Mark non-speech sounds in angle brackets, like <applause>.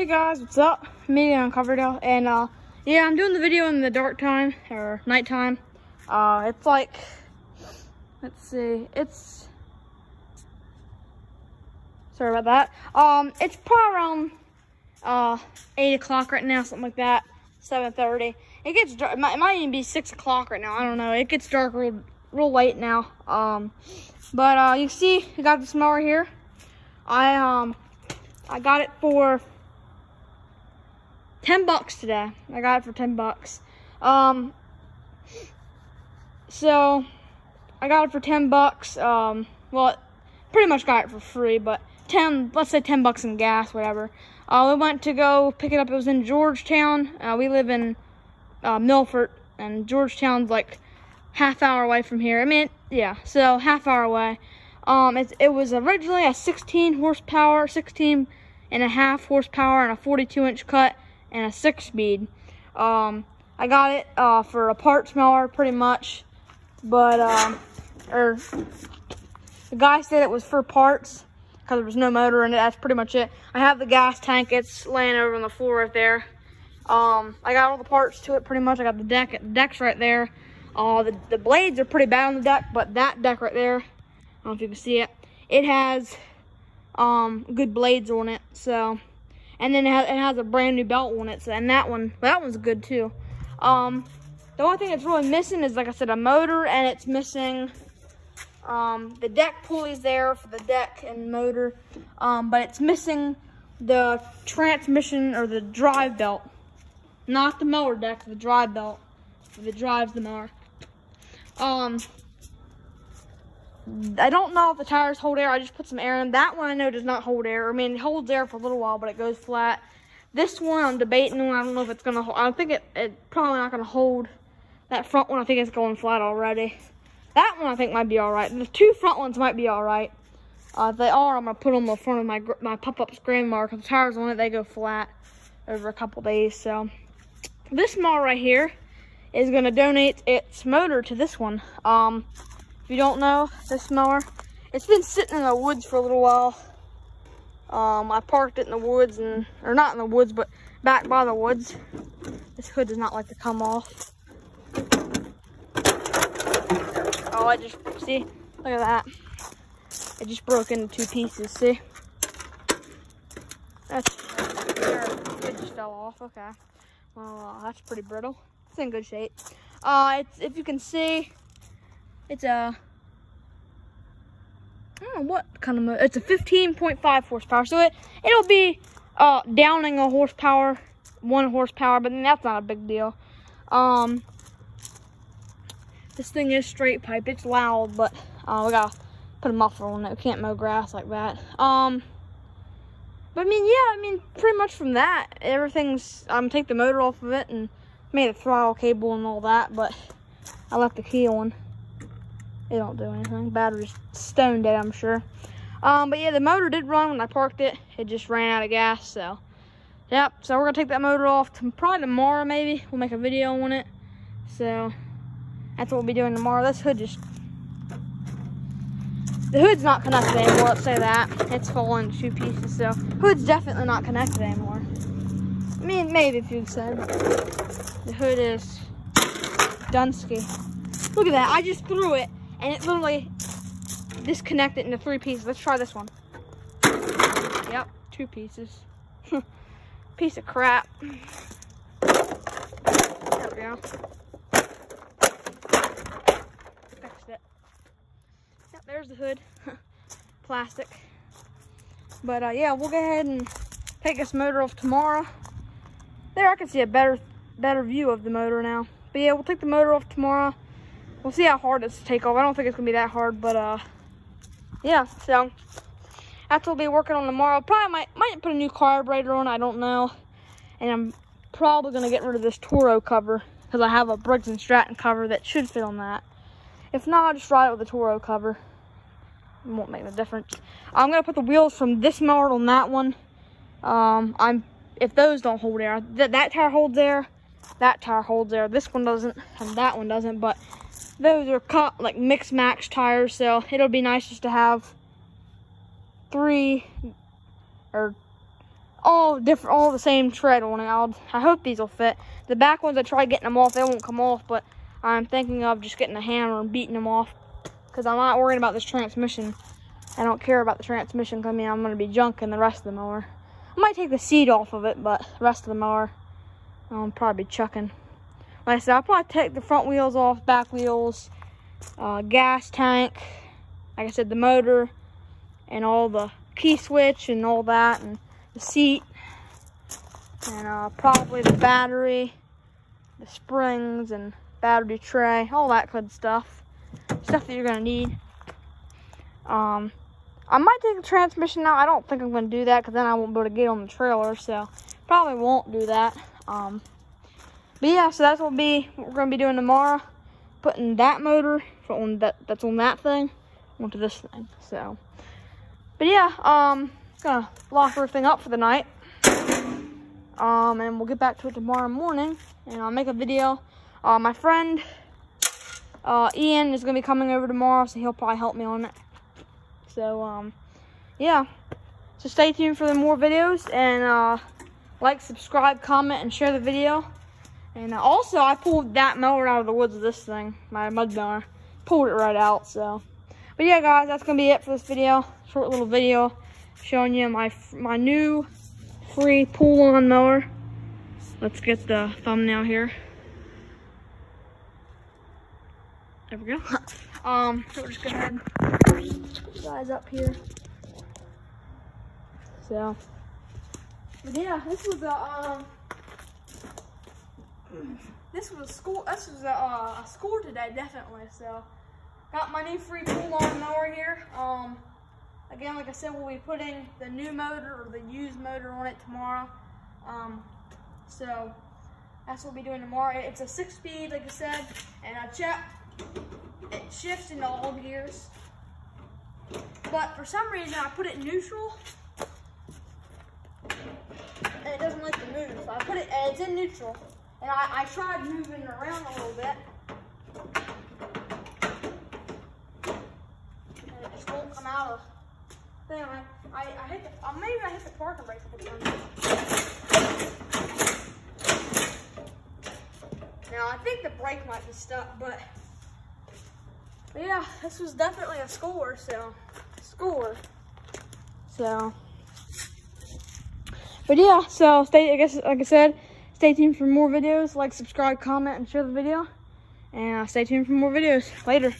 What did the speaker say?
Hey guys, what's up? Me on Coverdale, and uh, yeah, I'm doing the video in the dark time or nighttime. Uh, it's like, let's see, it's sorry about that. Um, it's probably around uh eight o'clock right now, something like that, seven thirty. It gets dark. It might, it might even be six o'clock right now. I don't know. It gets dark real, real late now. Um, but uh, you see, I got the mower here. I um, I got it for 10 bucks today. I got it for 10 bucks. Um, so I got it for 10 bucks. Um, well, pretty much got it for free, but 10, let's say 10 bucks in gas, whatever. Uh, we went to go pick it up. It was in Georgetown. Uh, we live in uh, Milford, and Georgetown's like half hour away from here. I mean, yeah, so half hour away. Um, it, it was originally a 16 horsepower, 16 and a half horsepower, and a 42 inch cut and a six speed. Um, I got it uh, for a parts mower pretty much, but um, or the guy said it was for parts because there was no motor in it. That's pretty much it. I have the gas tank. It's laying over on the floor right there. Um, I got all the parts to it pretty much. I got the deck. The deck's right there. Uh, the, the blades are pretty bad on the deck, but that deck right there, I don't know if you can see it, it has um, good blades on it. So and then it has, it has, a brand new belt on it. So, and that one, that one's good too. Um, the only thing that's really missing is, like I said, a motor, and it's missing um, the deck pulleys there for the deck and motor, um, but it's missing the transmission or the drive belt, not the mower deck, the drive belt that drives the mower. Um, I don't know if the tires hold air. I just put some air in. That one I know does not hold air. I mean, it holds air for a little while, but it goes flat. This one I'm debating on. I don't know if it's going to hold. I think it, it probably not going to hold. That front one I think it's going flat already. That one I think might be all right. The two front ones might be all right. Uh, if they are, I'm going to put them in the front of my my pop-up Grandma because the tires on it, they go flat over a couple days. So this mower right here is going to donate its motor to this one. Um, if you don't know, this mower, it's been sitting in the woods for a little while. Um, I parked it in the woods, and or not in the woods, but back by the woods. This hood does not like to come off. Oh, I just, see, look at that. It just broke into two pieces, see? That's, it just fell off, okay. Well, uh, that's pretty brittle. It's in good shape. Uh, it's, if you can see, it's a, I don't know what kind of motor. It's a 15.5 horsepower. So it, it'll be uh, downing a horsepower, one horsepower, but that's not a big deal. Um, this thing is straight pipe. It's loud, but uh, we gotta put a muffler on it. We can't mow grass like that. Um, but I mean, yeah, I mean, pretty much from that, everything's, I'm take the motor off of it and made a throttle cable and all that, but I left the key on. It don't do anything. Battery's stone dead, I'm sure. Um, but yeah, the motor did run when I parked it. It just ran out of gas, so. Yep, so we're gonna take that motor off probably tomorrow maybe. We'll make a video on it. So, that's what we'll be doing tomorrow. This hood just, the hood's not connected anymore, let's say that. It's falling to two pieces, so hood's definitely not connected anymore. I mean, maybe if you said. The hood is Dunsky. Look at that, I just threw it and it literally disconnected into three pieces. Let's try this one. Yep, two pieces. <laughs> Piece of crap. There we go. Fixed it. Yep, there's the hood. <laughs> Plastic. But uh, yeah, we'll go ahead and take this motor off tomorrow. There, I can see a better better view of the motor now. But yeah, we'll take the motor off tomorrow we'll see how hard it's to take off. I don't think it's gonna be that hard, but uh, yeah. So that's what we'll be working on tomorrow. Probably might might put a new carburetor on. I don't know. And I'm probably gonna get rid of this Toro cover because I have a Briggs and Stratton cover that should fit on that. If not, I'll just ride it with a Toro cover. It won't make a difference. I'm gonna put the wheels from this mower on that one. Um, I'm if those don't hold air, that that tire holds air, that tire holds air. This one doesn't, and that one doesn't. But those are cut like mix max tires, so it'll be nice just to have three or all different, all the same tread on it. I'll, I hope these will fit. The back ones, I tried getting them off. They won't come off, but I'm thinking of just getting a hammer and beating them off because I'm not worrying about this transmission. I don't care about the transmission. I mean, I'm going to be junking the rest of the mower. I might take the seat off of it, but the rest of the mower, I'll probably chucking. Like I said, I'll probably take the front wheels off, back wheels, uh, gas tank, like I said, the motor, and all the key switch and all that, and the seat, and uh, probably the battery, the springs, and battery tray, all that good stuff. Stuff that you're gonna need. Um, I might take the transmission out. I don't think I'm gonna do that because then I won't be able to get on the trailer, so probably won't do that. Um, but yeah, so that's what, be, what we're gonna be doing tomorrow. Putting that motor on that that's on that thing onto this thing. So, but yeah, um, gonna lock everything up for the night. Um, and we'll get back to it tomorrow morning, and I'll make a video. Uh, my friend uh, Ian is gonna be coming over tomorrow, so he'll probably help me on it. So, um, yeah. So stay tuned for the more videos, and uh, like, subscribe, comment, and share the video. And also, I pulled that mower out of the woods of this thing, my mud mower. Pulled it right out, so. But yeah, guys, that's gonna be it for this video. Short little video showing you my my new free Poulan mower. Let's get the thumbnail here. There we go. <laughs> um, so we're just ahead and guys up here. So, but yeah, this was a um, this was a school. This was a, uh, school today, definitely. So. Got my new free Poulan mower here. Um, again, like I said, we'll be putting the new motor or the used motor on it tomorrow. Um, so that's what we'll be doing tomorrow. It's a six-speed, like I said, and I check it shifts into all gears. But for some reason, I put it in neutral, and it doesn't like to move. So I put it, it's in neutral, and I, I tried moving around a little bit. And it just won't come out of thing. I, I, I hit the, uh, maybe I hit the parking brake a couple times. Now, I think the brake might be stuck, but, but yeah, this was definitely a score, so, score. So, but yeah, so stay, I guess, like I said, stay tuned for more videos. Like, subscribe, comment, and share the video. And uh, stay tuned for more videos. Later.